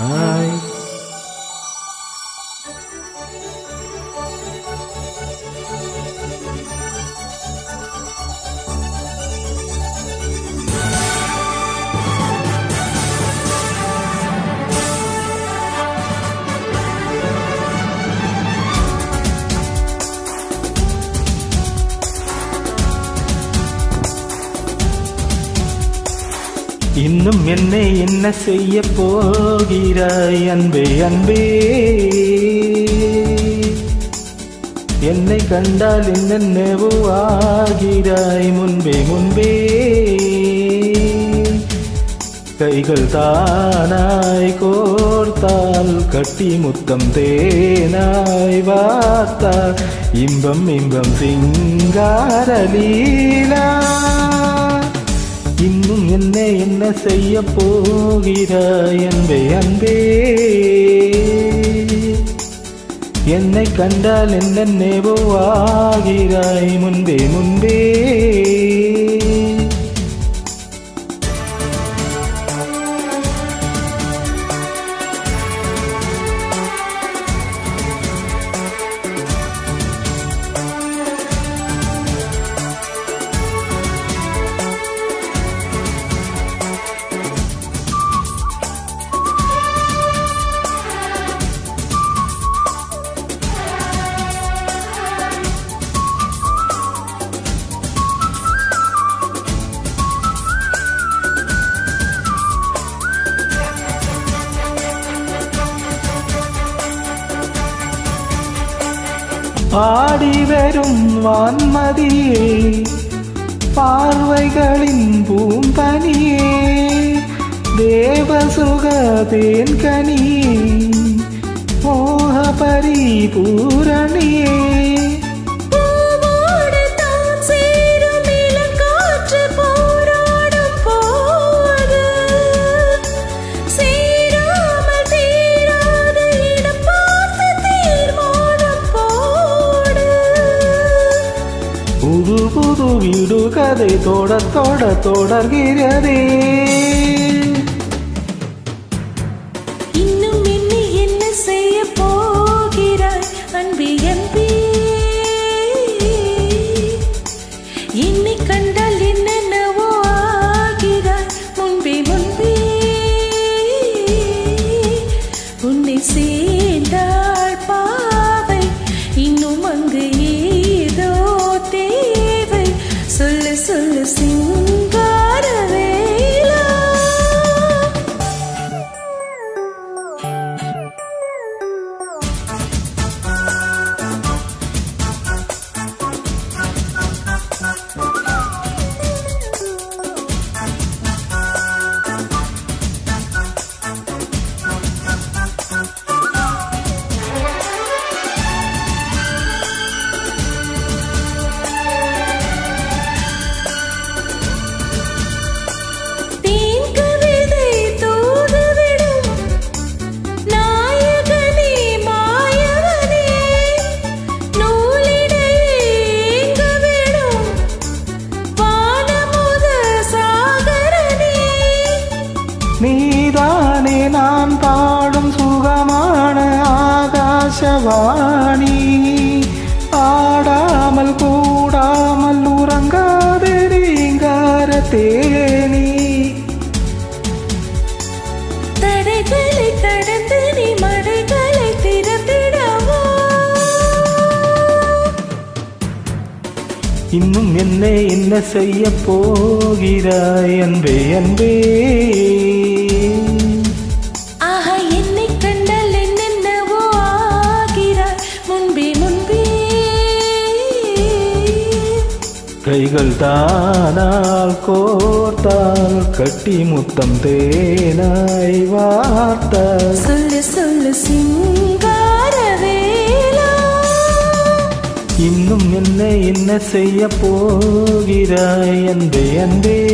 I இன்னும் என்னை என்ன செய்ய போகிறாய் அன்பே அன்பே. என்னை கண்டால் என்னென்னவோ ஆகிறாய் முன்பே முன்பே. கைகள் தானாய் கோர்த்தால் கட்டி முத்தம் தேனாய் வார்த்தால் இன்பம் இன்பம் சிங்காரலீலா என்ன என்ன செய்ய போகிறாய் என்பே அன்பே. என்னை கண்டால் என்ன நேவோ ஆகிறாய்? முன்பே முன்பே. ஆடி வரும் வான்மதியே பார்வைகளின் பூம்பனியே தேவசுக தேன் கனியே புது வீடு கதை தொட தொட தொடர்கிறதே. இன்னும் என்ன என்ன செய்ய போகிறாய் அன்பே அன்பே என்னை கண்டால் என்னென்னவோ ஆகிறாய் முன்பே முன்பே. உன்னை நீதானே நான் பாடும் சுகமான ஆகாசவாணி ஆடாமல் கூடாமல் உறங்காத ரீங்கார தேனி தடைகளை கடந்து நீ மடைகளை திறந்திடவோ இன்னும் என்ன என்ன செய்ய போகிறாய் அன்பே அன்பே கைகள் தானால் கோர்த்தால் கட்டி முத்தம் தேனாய் வார்த்தால். சொல்லு சொல்லு சிங்கார வேலா. இன்னும் என்ன என்ன செய்ய போகிறாய் அன்பே அன்பே.